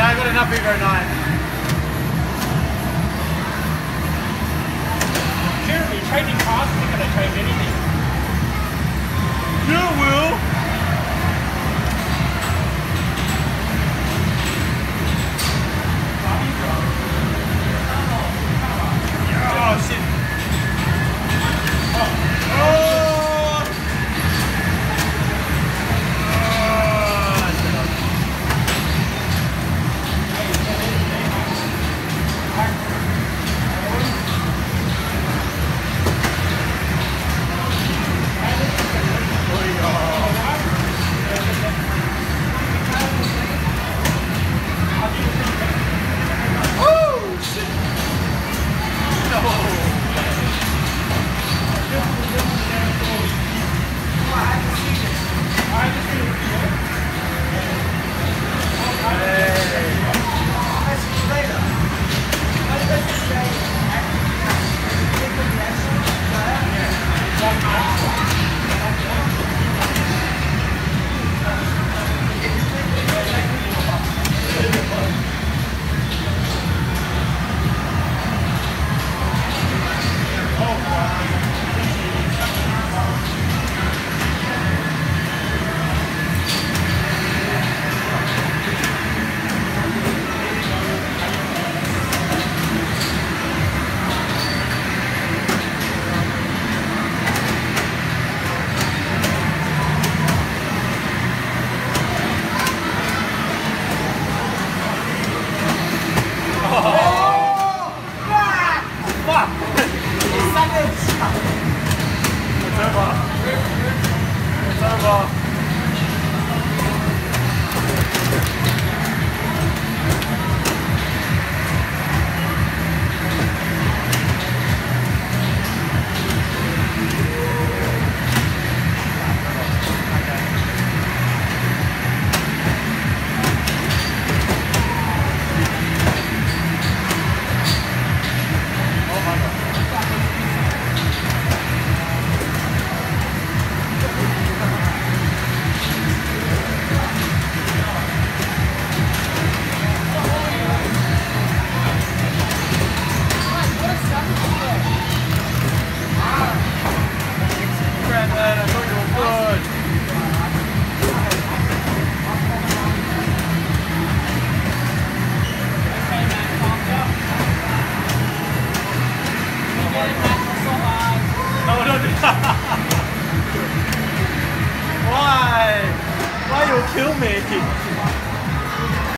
Yeah, I got enough here very nice. Why?